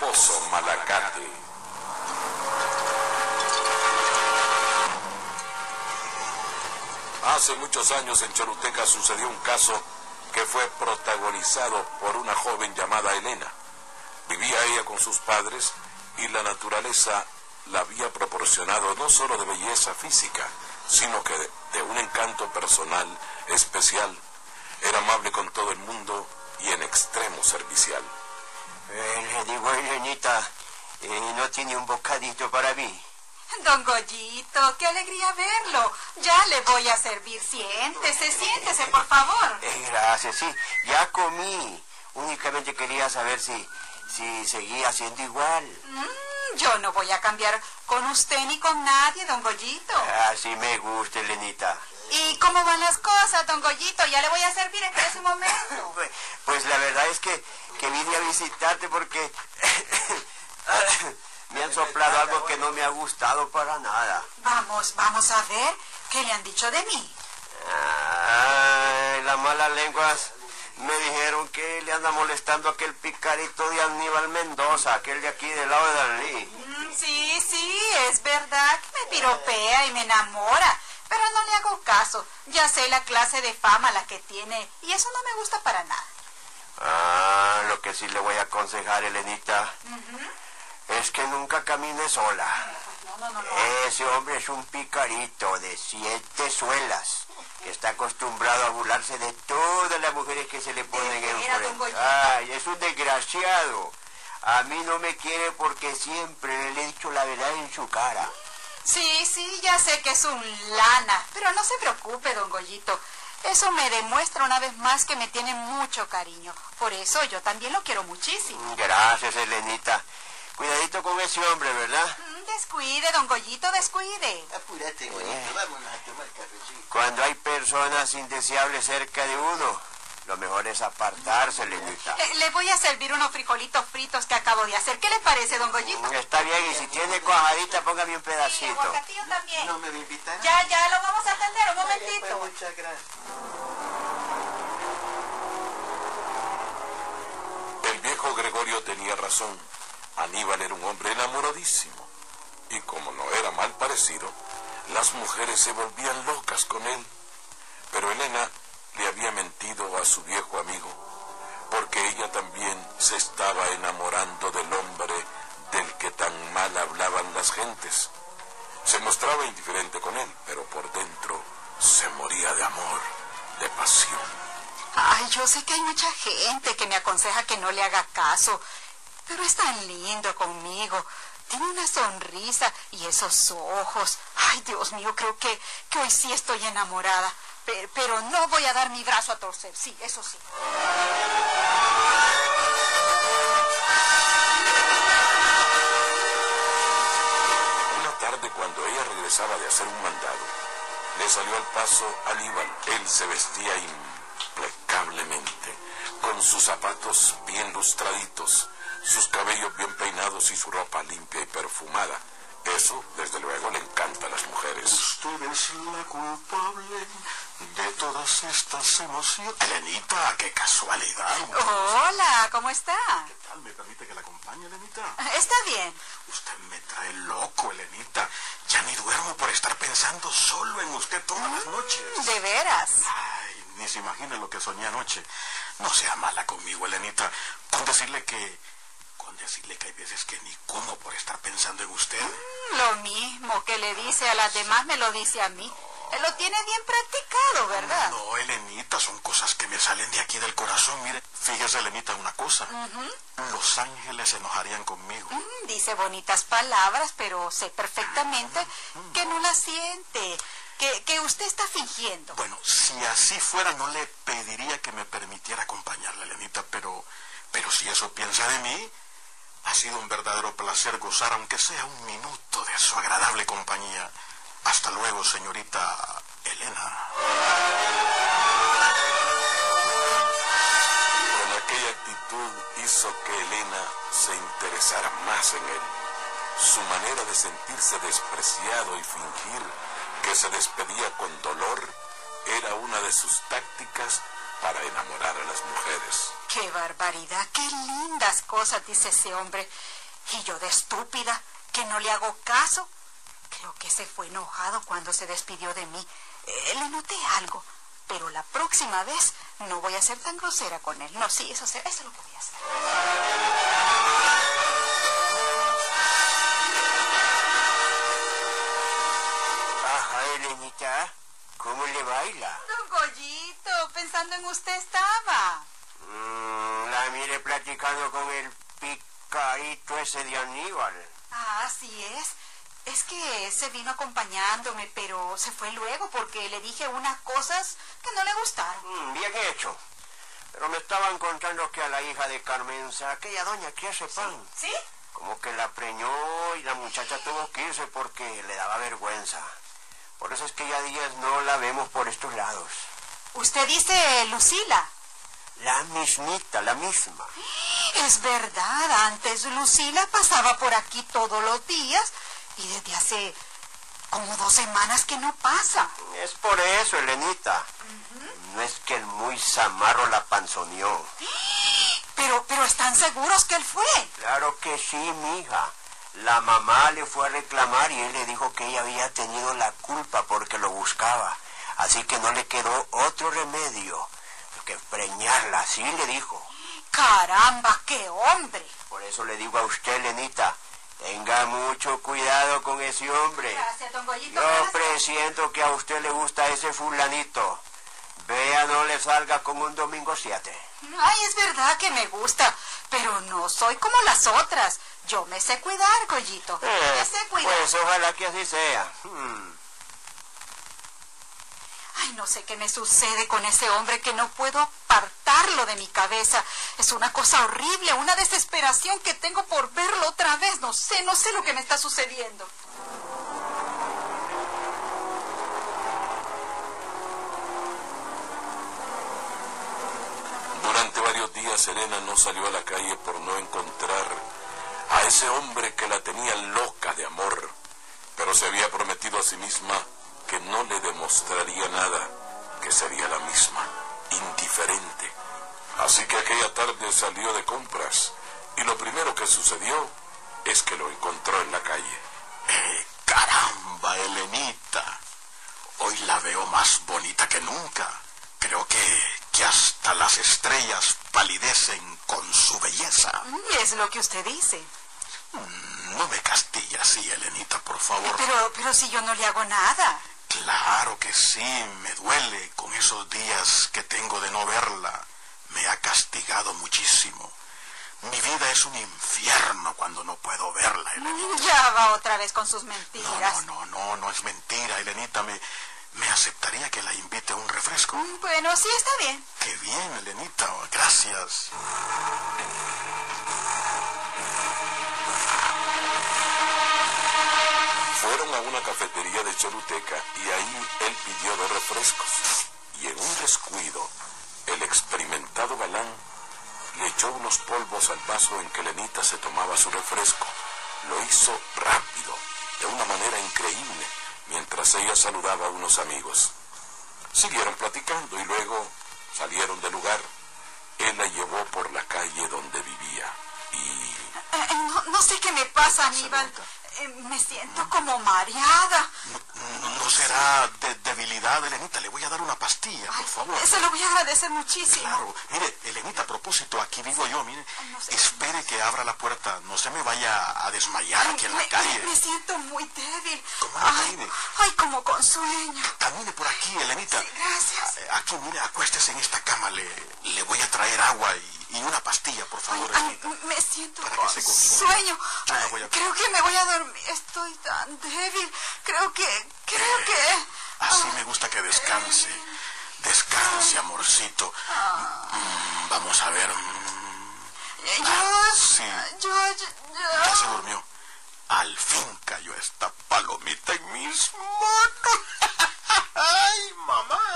Pozo Malacate. Hace muchos años en Choluteca sucedió un caso que fue protagonizado por una joven llamada Elena. Vivía ella con sus padres y la naturaleza la había proporcionado no solo de belleza física, sino que de, de un encanto personal especial. Era amable con todo el mundo y en extremo servicial. Eh, le digo a Elenita, eh, no tiene un bocadito para mí. Don Goyito, qué alegría verlo. Ya le voy a servir. Siéntese, siéntese, por favor. Eh, gracias, sí, ya comí. Únicamente quería saber si, si seguía siendo igual. Mm, yo no voy a cambiar con usted ni con nadie, don Goyito. Así me gusta, Elenita. ¿Y cómo van las cosas, don Goyito? Ya le voy a servir en ese momento. Pues, pues la verdad es que, que vine a visitarte porque me han soplado algo que no me ha gustado para nada. Vamos, vamos a ver qué le han dicho de mí. Ay, las malas lenguas me dijeron que le anda molestando aquel picarito de Aníbal Mendoza, aquel de aquí del lado de Dalí. Mm, sí, sí, es verdad que me piropea y me enamora. Pero no le hago caso. Ya sé la clase de fama la que tiene y eso no me gusta para nada. Ah, lo que sí le voy a aconsejar, Elenita, es que nunca camine sola. No, no, no, no. Ese hombre es un picarito de siete suelas que está acostumbrado a burlarse de todas las mujeres que se le ponen enfrente. Goyito. Ay, es un desgraciado. A mí no me quiere porque siempre le he dicho la verdad en su cara. Sí, sí, ya sé que es un lana, pero no se preocupe, don Goyito. Eso me demuestra una vez más que me tiene mucho cariño. Por eso yo también lo quiero muchísimo. Gracias, Elenita. Cuidadito con ese hombre, ¿verdad? Mm, Descuide, don Goyito, descuide. Apúrate, bonito. Vámonos a tomar cafecito. Cuando hay personas indeseables cerca de uno, lo mejor es apartarse, Elenita. Le, le voy a servir unos frijolitos fritos que acabo de hacer. ¿Qué le parece, don Goyito? Está bien, y si tiene cuajadita, póngame un Sí, pedacito. aguacatillo también. ¿No me va a invitar? Ya, ya, lo vamos a atender, un Vale, momentito. pues, muchas gracias. El viejo Gregorio tenía razón. Aníbal era un hombre enamoradísimo. Y como no era mal parecido, las mujeres se volvían locas con él. Pero Elena le había mentido a su viejo amigo, porque ella también se estaba enamorando del hombre del que tan mal hablaban las gentes. Se mostraba indiferente con él, pero por dentro se moría de amor, de pasión. Ay, yo sé que hay mucha gente que me aconseja que no le haga caso, pero es tan lindo conmigo. Tiene una sonrisa y esos ojos. Ay, Dios mío, creo que, que hoy sí estoy enamorada. Pe- Pero, no voy a dar mi brazo a torcer. Sí, eso sí. Una tarde, cuando ella regresaba de hacer un mandado, le salió al paso Aníbal. Él se vestía impecablemente, con sus zapatos bien lustraditos, sus cabellos bien peinados y su ropa limpia y perfumada. Eso, desde luego, le encanta a las mujeres. Usted es la culpable de todas estas emociones. Elenita, qué casualidad. Hola, ¿cómo está? ¿Qué tal? ¿Me permite que la acompañe, Elenita? Está bien. Usted me trae loco, Elenita. Ya ni duermo por estar pensando solo en usted todas las noches. De veras. Ay, ni se imagina lo que soñé anoche. No sea mala conmigo, Elenita. Con decirle que... Con decirle que hay veces que ni como por estar pensando en usted. Lo mismo que le dice a las demás me lo dice a mí. Lo tiene bien practicado, ¿verdad? No, Elenita, son cosas que me salen de aquí del corazón. Mire, fíjese, Elenita, una cosa. Los ángeles se enojarían conmigo. Dice bonitas palabras, pero sé perfectamente que no las siente, que, que usted está fingiendo. Bueno, si así fuera, no le pediría que me permitiera acompañarla, Elenita, pero, pero si eso piensa de mí, ha sido un verdadero placer gozar, aunque sea un minuto, de su agradable compañía. Hasta luego, señorita Elena. Con aquella actitud hizo que Elena se interesara más en él. Su manera de sentirse despreciado y fingir que se despedía con dolor era una de sus tácticas para enamorar a las mujeres. ¡Qué barbaridad! ¡Qué lindas cosas dice ese hombre! Y yo de estúpida, que no le hago caso. Creo que se fue enojado cuando se despidió de mí. Eh, le noté algo, pero la próxima vez no voy a ser tan grosera con él. No, sí, eso, eso es lo que voy a hacer. Ajá, Elenita, ¿cómo le baila? Don Goyito, pensando en usted estaba. Mm, la mire platicando con el picarito ese de Aníbal. Ah, así es. Es que se vino acompañándome, pero se fue luego porque le dije unas cosas que no le gustaron. Mm, bien hecho. Pero me estaban contando que a la hija de Carmenza, aquella doña que hace pan, ¿Sí? como que la preñó y la muchacha tuvo que irse porque le daba vergüenza. Por eso es que ya días no la vemos por estos lados. Usted dice Lucila. La mismita, la misma. Es verdad, antes Lucila pasaba por aquí todos los días y desde hace como dos semanas que no pasa. Es por eso, Elenita. No es que el muy zamarro la panzoneó. Pero, pero ¿están seguros que él fue? Claro que sí, mija. La mamá le fue a reclamar y él le dijo que ella había tenido la culpa porque lo buscaba. Así que no le quedó otro remedio que preñarla, así le dijo. Caramba, qué hombre. Por eso le digo a usted, Lenita, tenga mucho cuidado con ese hombre. Gracias, don Goyito. Yo presiento que a usted le gusta ese fulanito. Vea, no le salga con un domingo 7. Ay, es verdad que me gusta, pero no soy como las otras. Yo me sé cuidar, Goyito. me sé cuidar. pues ojalá que así sea. Hmm. Ay, no sé qué me sucede con ese hombre que no puedo apartarlo de mi cabeza. Es una cosa horrible, una desesperación que tengo por verlo otra vez. No sé, no sé lo que me está sucediendo. Durante varios días Elena no salió a la calle por no encontrar a ese hombre que la tenía loca de amor, pero se había prometido a sí misma que no le demostraría nada, que sería la misma, indiferente. Así que aquella tarde salió de compras y lo primero que sucedió es que lo encontró en la calle. Eh, caramba, Elenita. Hoy la veo más bonita que nunca. Creo que, que hasta las estrellas palidecen con su belleza. Mm, Es lo que usted dice. No me castigue así, Elenita, por favor. Pero, pero si yo no le hago nada. Claro que sí, me duele con esos días que tengo de no verla. Me ha castigado muchísimo. Mi vida es un infierno cuando no puedo verla, Elenita. Mm, Ya va otra vez con sus mentiras. no, no, no, no es mentira, Elenita. Me, me aceptaría que la invite a un refresco. Mm, Bueno, sí, está bien. Qué bien, Elenita, gracias. Fueron a una cafetería de Choluteca y ahí él pidió dos refrescos. Y en un descuido, el experimentado galán le echó unos polvos al vaso en que Lenita se tomaba su refresco. Lo hizo rápido, de una manera increíble, mientras ella saludaba a unos amigos. Siguieron platicando y luego salieron del lugar. Él la llevó por la calle donde vivía y Eh, eh, no, no sé qué me pasa, Aníbal. Eh, me siento como mareada. No, no será de debilidad, Elenita. Le voy a dar una pastilla, por favor. Se lo voy a agradecer muchísimo. Claro, mire, Elenita, a propósito, aquí vivo yo, mire. Ay, no sé. Espere que abra la puerta, no se me vaya a desmayar aquí en la calle. me- siento muy débil. ¿Cómo ay, ay, como con sueño. Camine por aquí, Elenita. Sí, gracias. Aquí, mire, acuéstese en esta cama, le, le voy a traer agua y, y una pastilla, por favor, Ay, me siento Para que se sueño. Yo la voy a- Creo que me voy a dormir. Estoy tan débil. Creo que, creo que... Así me gusta que descanse. Descanse, amorcito. Mm, vamos a ver. mm, Eh, Ah, Yo, sí. yo, yo, yo- Ya se durmió. Al fin cayó esta palomita en mis manos. ¡Ay, mamá!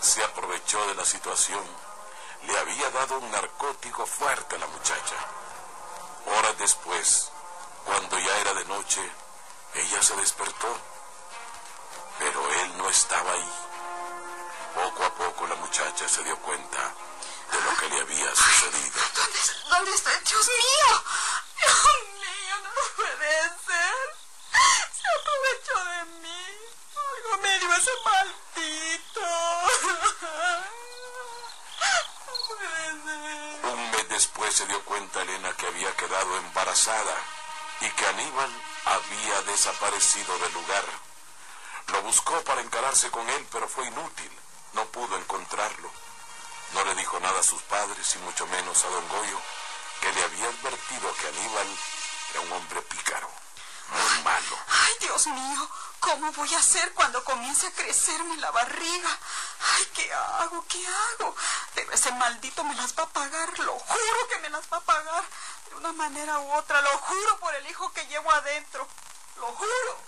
Se aprovechó de la situación. Le había dado un narcótico fuerte a la muchacha. Horas después, cuando ya era de noche, Ella se despertó, pero él no estaba ahí. Poco a poco la muchacha se dio cuenta de lo que le había sucedido. ¿Dónde, dónde está? Dios mío puede ser. Se aprovechó de mí. Algo me dio ese maldito. No puede ser. Un mes después se dio cuenta Elena que había quedado embarazada y que Aníbal había desaparecido del lugar. Lo buscó para encararse con él, pero fue inútil. No pudo encontrarlo. No le dijo nada a sus padres y mucho menos a don Goyo, que le había advertido que Aníbal era un hombre pícaro, muy malo. Ay, Dios mío, ¿cómo voy a hacer cuando comience a crecerme la barriga? Ay, ¿qué hago? ¿Qué hago? Pero ese maldito me las va a pagar, lo juro que me las va a pagar. De una manera u otra, lo juro por el hijo que llevo adentro. Lo juro.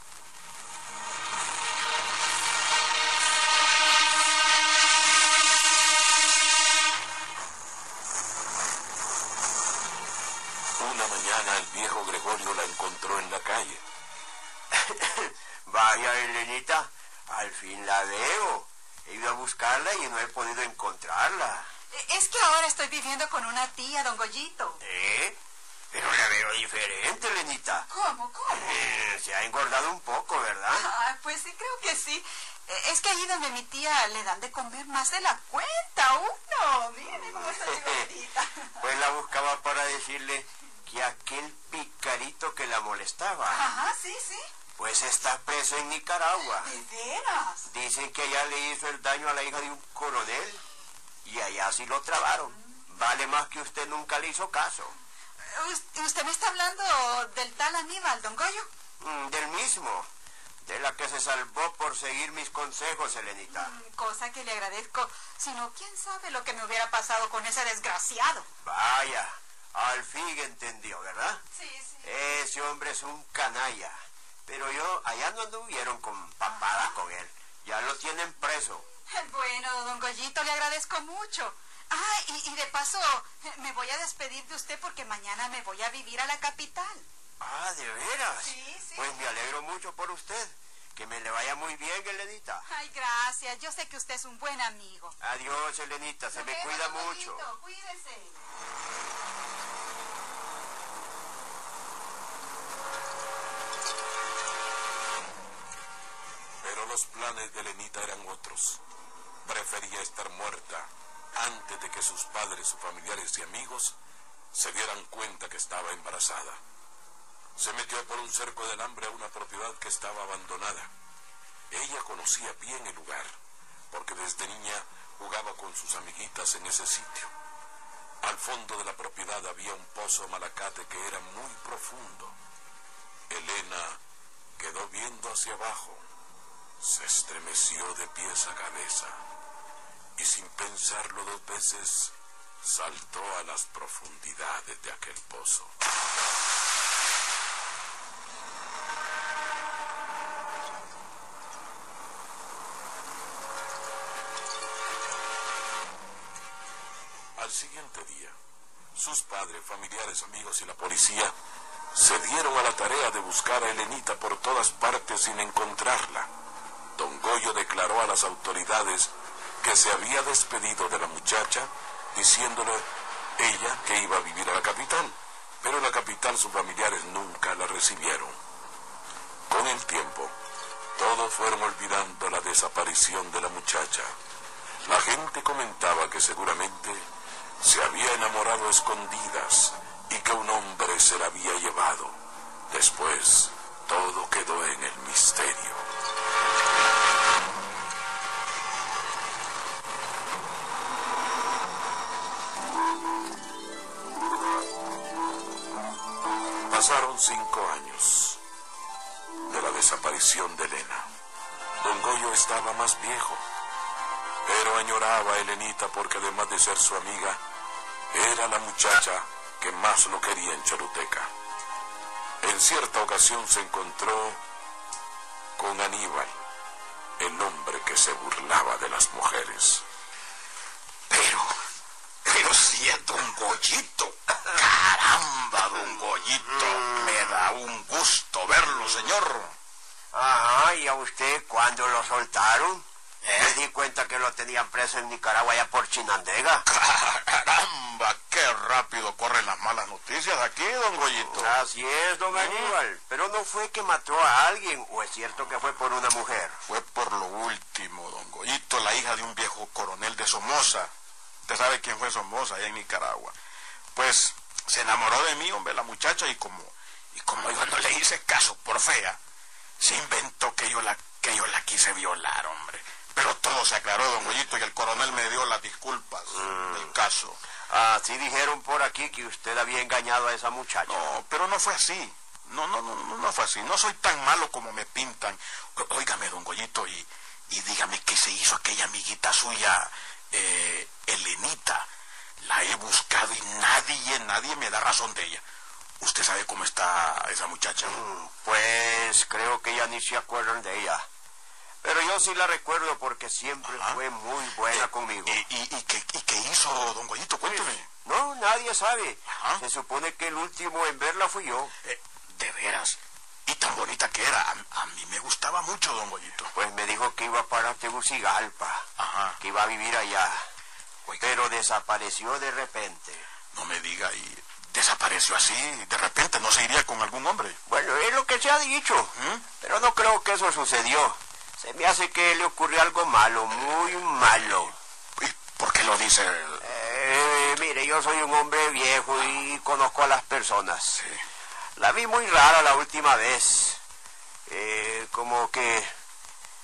Una mañana el viejo Gregorio la encontró en la calle. Vaya, Elenita, al fin la veo. He ido a buscarla y no he podido encontrarla. Es que ahora estoy viviendo con una tía, don Goyito. ¿Eh? Pero la veo diferente, Elenita. ¿Cómo? ¿Cómo? Eh, se ha engordado un poco, ¿verdad? Ah, pues sí, creo que sí. Eh, Es que ahí donde mi tía le dan de comer más de la cuenta, uno. Miren cómo estoy gordita. Pues la buscaba para decirle que aquel picarito que la molestaba, Ajá, sí, sí. Pues está preso en Nicaragua. ¿De veras? Dicen que allá le hizo el daño a la hija de un coronel y allá sí lo trabaron. Vale más que usted nunca le hizo caso. Us- ¿Usted me está hablando del tal Aníbal, don Goyo? Mm, del mismo, de la que se salvó por seguir mis consejos, Elenita. Mm, Cosa que le agradezco. Si no, quién sabe lo que me hubiera pasado con ese desgraciado. Vaya, al fin entendió, ¿verdad? Sí, sí. Ese hombre es un canalla. Pero yo, allá no anduvieron con papadas con él. Ya lo tienen preso. Bueno, don Goyito, le agradezco mucho. Ah, y, y de paso, me voy a despedir de usted porque mañana me voy a vivir a la capital. Ah, ¿de veras? Sí, sí. Pues me alegro mucho por usted. Que me le vaya muy bien, Elenita. Ay, gracias. Yo sé que usted es un buen amigo. Adiós, Elenita. Se me cuida mucho. Cuídese. Pero los planes de Lenita eran otros. Prefería estar muerta antes de que sus padres, sus familiares y amigos se dieran cuenta que estaba embarazada. Se metió por un cerco del hambre a una propiedad que estaba abandonada. Ella conocía bien el lugar, porque desde niña jugaba con sus amiguitas en ese sitio. Al fondo de la propiedad había un pozo malacate que era muy profundo. Elena quedó viendo hacia abajo se estremeció de pies a cabeza y sin pensarlo dos veces saltó a las profundidades de aquel pozo. Al siguiente día, sus padres, familiares, amigos y la policía se dieron a la tarea de buscar a Elenita por todas partes sin encontrarla. Don Goyo declaró a las autoridades que se había despedido de la muchacha diciéndole ella que iba a vivir a la capital, pero en la capital sus familiares nunca la recibieron. Con el tiempo, todos fueron olvidando la desaparición de la muchacha. La gente comentaba que seguramente se había enamorado a escondidas y que un hombre se la había llevado. Después, todo quedó en el misterio. Estaba más viejo, pero añoraba a Elenita porque además de ser su amiga, era la muchacha que más lo quería en Choluteca. En cierta ocasión se encontró con Aníbal, el hombre que se burlaba de las mujeres. Pero, pero si es don Goyito. Caramba, don Goyito. Me da un gusto verlo, señor. Ajá, ¿y a usted cuándo lo soltaron? Me di cuenta que lo tenían preso en Nicaragua ya por Chinandega. Caramba, qué rápido corren las malas noticias aquí, don Goyito. Así es, don Aníbal. Pero no fue que mató a alguien, o es cierto que fue por una mujer. Fue por lo último, don Goyito, la hija de un viejo coronel de Somoza. Usted sabe quién fue Somoza allá en Nicaragua. Pues se enamoró de mí, hombre, la muchacha, y como, y como yo no le hice caso por fea, se inventó que yo la, que yo la quise violar, hombre. Pero todo se aclaró, don Goyito, y el coronel me dio las disculpas del caso. Así dijeron por aquí que usted había engañado a esa muchacha. No, pero no fue así. No, no, no, no, no fue así. No soy tan malo como me pintan. Óigame, don Goyito, y, y dígame qué se hizo aquella amiguita suya, eh, Elenita. La he buscado y nadie, nadie me da razón de ella. ¿Usted sabe cómo está esa muchacha? Pues creo que ya ni se acuerdan de ella. Pero yo sí la recuerdo porque siempre Ajá. fue muy buena conmigo. ¿Y, y, y qué, y qué hizo, don Goyito? Cuénteme. No, nadie sabe. Ajá. Se supone que el último en verla fui yo. Eh, de veras. Y tan bonita que era. A, a mí me gustaba mucho, don Goyito. Pues me dijo que iba para Tegucigalpa, Ajá. que iba a vivir allá. Oiga, Pero desapareció de repente. No me diga, y desapareció así, de repente, no se iría con algún hombre. Bueno, es lo que se ha dicho. ¿Mm? Pero no creo que eso sucedió. Se me hace que le ocurrió algo malo, muy malo. ¿Y por qué lo dice? Eh, mire, yo soy un hombre viejo y conozco a las personas. Sí. La vi muy rara la última vez. Eh, como que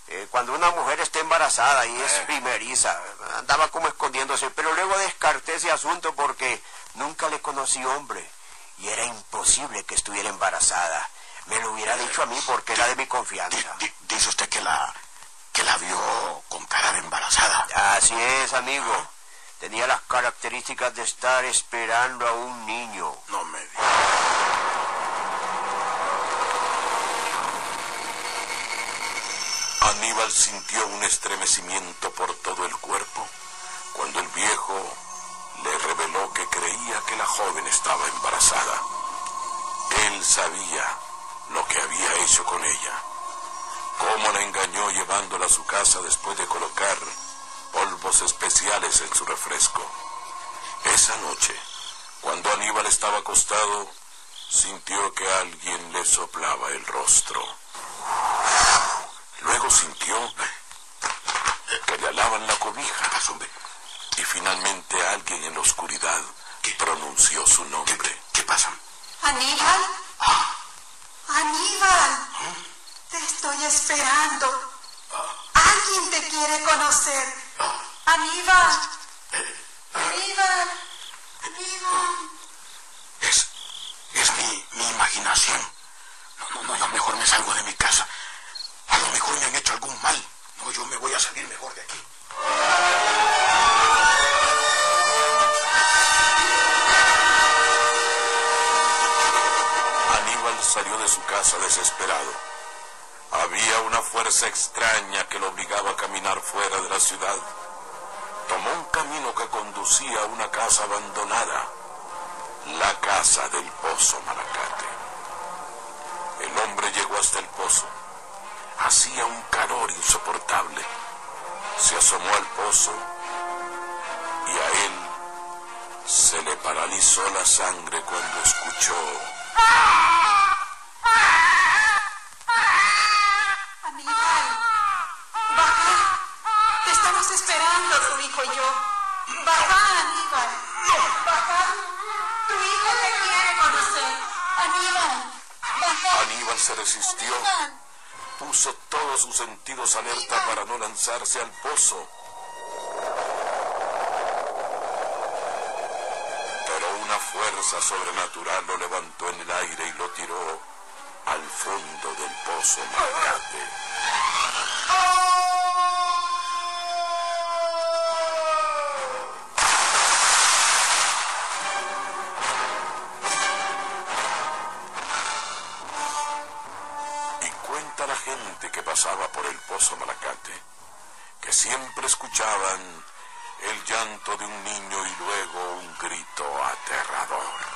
eh, cuando una mujer está embarazada y es Eh. primeriza, andaba como escondiéndose, pero luego descarté ese asunto porque nunca le conocí hombre y era imposible que estuviera embarazada. Me lo hubiera dicho a mí porque era de mi confianza. di- dice usted que la, que la vio con cara de embarazada. Así es, amigo. Tenía las características de estar esperando a un niño. No me diga. Aníbal sintió un estremecimiento por todo el cuerpo cuando el viejo le reveló que creía que la joven estaba embarazada. Él sabía lo que había hecho con ella, cómo la engañó llevándola a su casa después de colocar polvos especiales en su refresco. Esa noche, cuando Aníbal estaba acostado, sintió que alguien le soplaba el rostro. Luego sintió que le alaban la cobija. Y finalmente alguien en la oscuridad pronunció su nombre. ¿Qué pasa? Aníbal. Aníbal. Te estoy esperando. Alguien te quiere conocer. Aníbal. Aníbal. Aníbal. Es, es mi, mi imaginación. No, no, no, yo mejor me salgo de mi casa. A lo mejor me han hecho algún mal. No, yo me voy a salir mejor de aquí. Salió de su casa desesperado. Había una fuerza extraña que lo obligaba a caminar fuera de la ciudad. Tomó un camino que conducía a una casa abandonada, la casa del Pozo Malacate. El hombre llegó hasta el pozo. Hacía un calor insoportable. Se asomó al pozo y a él se le paralizó la sangre cuando escuchó Aníbal. Baja. Te estamos esperando, tu hijo y yo. Baja, Aníbal. Baja. Tu hijo te quiere conocer. Aníbal. Baja. Aníbal se resistió. Puso todos sus sentidos alerta para no lanzarse al pozo. Pero una fuerza sobrenatural lo levantó en el aire y lo tiró al fondo del pozo Malacate. Y cuenta la gente que pasaba por el pozo Malacate que siempre escuchaban el llanto de un niño y luego un grito aterrador.